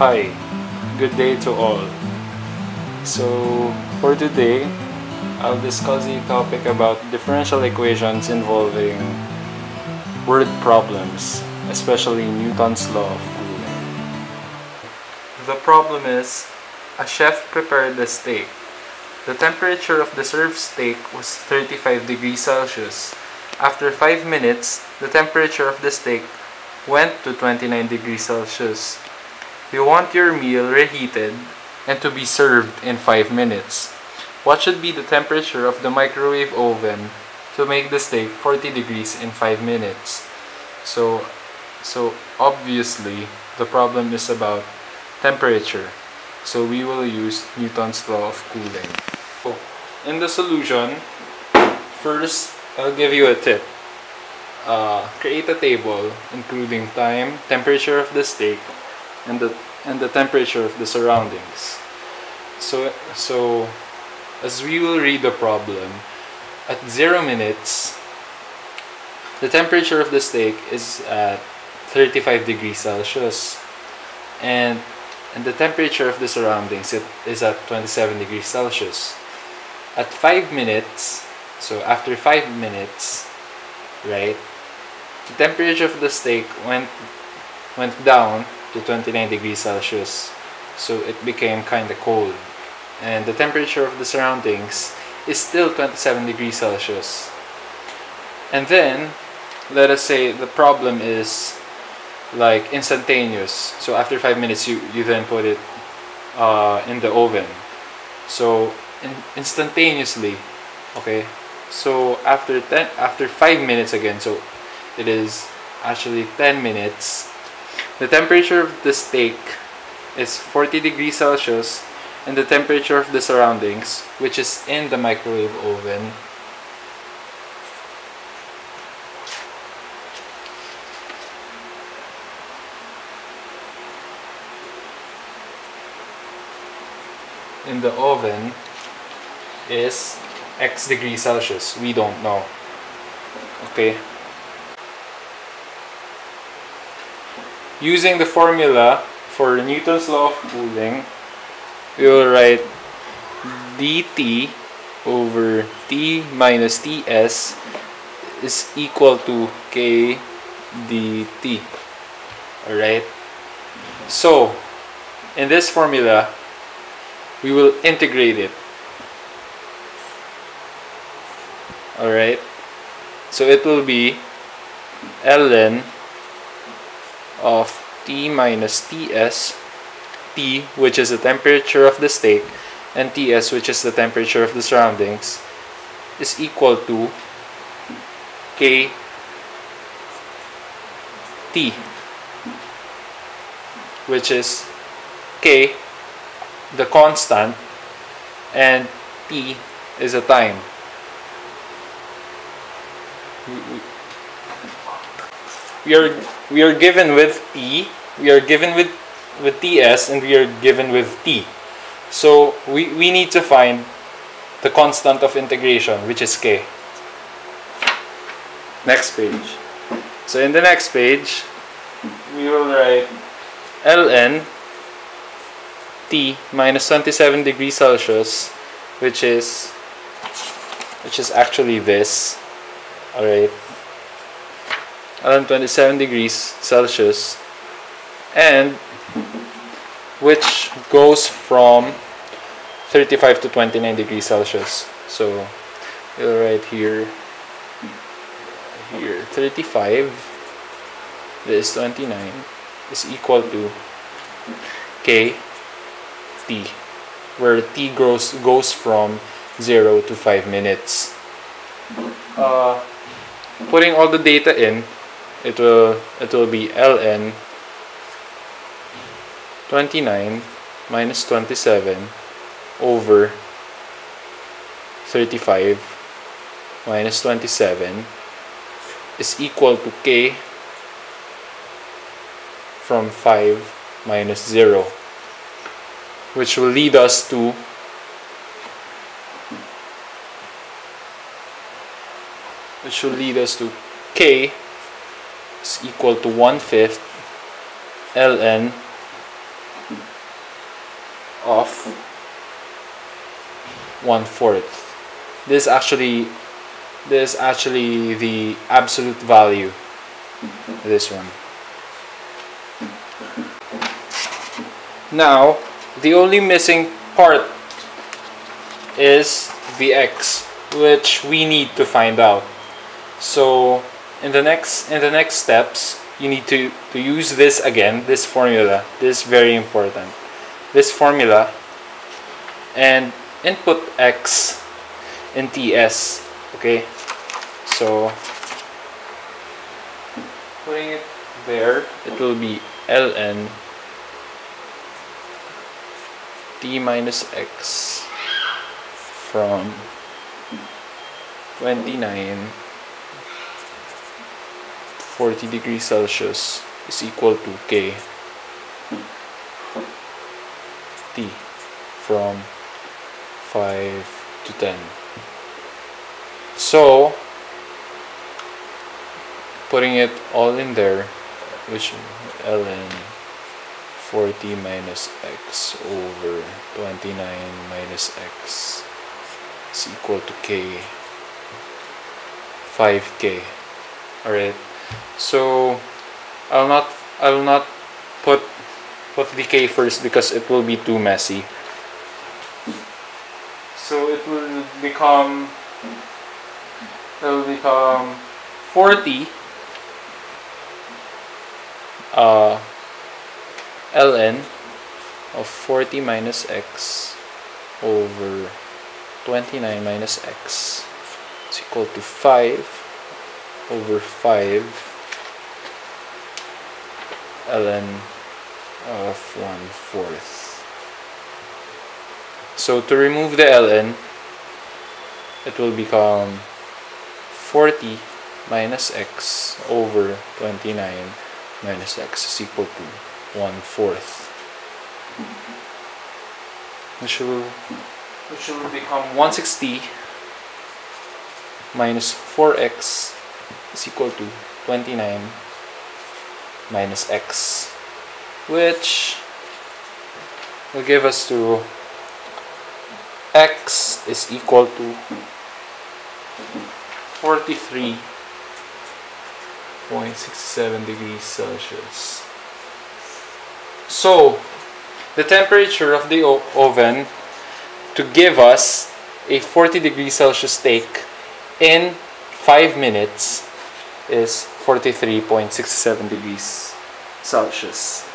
Hi, good day to all. So, for today, I'll discuss a topic about differential equations involving word problems, especially Newton's law of cooling. The problem is, a chef prepared a steak. The temperature of the served steak was 35 degrees Celsius. After 5 minutes, the temperature of the steak went to 29 degrees Celsius. You want your meal reheated and to be served in 5 minutes. What should be the temperature of the microwave oven to make the steak 40 degrees in 5 minutes? So, so obviously, the problem is about temperature. So we will use Newton's law of cooling. So, in the solution, first I'll give you a tip. Uh, create a table including time, temperature of the steak, and the and the temperature of the surroundings. So so as we will read the problem, at zero minutes, the temperature of the steak is at 35 degrees Celsius, and and the temperature of the surroundings it is at 27 degrees Celsius. At 5 minutes, so after 5 minutes, right, the temperature of the steak went went down to 29 degrees Celsius. So it became kind of cold. And the temperature of the surroundings is still 27 degrees Celsius. And then, let us say the problem is like instantaneous. So after 5 minutes, you, you then put it uh, in the oven. So in, instantaneously, okay. So after 10, after 5 minutes again, so it is actually 10 minutes the temperature of the steak is 40 degrees Celsius and the temperature of the surroundings, which is in the microwave oven, in the oven is x degrees Celsius. We don't know. Okay. Using the formula for Newton's law of cooling, we will write dt over t minus ts is equal to k dt. Alright? So, in this formula, we will integrate it. Alright? So it will be ln of T minus Ts, T which is the temperature of the steak, and Ts which is the temperature of the surroundings, is equal to K T which is K the constant and T is a time. We are we are given with t, we are given with, with ts, and we are given with t. So we, we need to find the constant of integration, which is k. Next page. So in the next page, we will write ln t minus 27 degrees Celsius, which is which is actually this. Alright around 27 degrees Celsius and which goes from 35 to 29 degrees Celsius. So we'll write here. Here 35 this 29 is equal to k t where t goes goes from 0 to 5 minutes. Uh, putting all the data in it will it will be ln 29 minus 27 over 35 minus 27 is equal to k from 5 minus 0 which will lead us to which will lead us to k is equal to one-fifth ln of one fourth. This actually this is actually the absolute value. This one. Now, the only missing part is the x, which we need to find out. So, in the next in the next steps, you need to, to use this again, this formula. This is very important. This formula and input x in TS. Okay, so putting it there, it will be ln t minus x from 29 40 degrees Celsius is equal to K. T from 5 to 10 so putting it all in there which ln 40 minus x over 29 minus x is equal to k. 5k alright so I'll not I'll not put put k first because it will be too messy. So it will become it will become 40 uh, ln of 40 minus x over 29 minus x is equal to 5 over 5 ln of 1 fourth. So to remove the ln, it will become 40 minus x over 29 minus x is equal to 1 fourth. Which will, which will become 160 minus 4x is equal to 29 minus x which will give us to x is equal to 43.67 degrees Celsius. So, the temperature of the oven to give us a 40 degrees Celsius steak in 5 minutes is 43.67 degrees Celsius.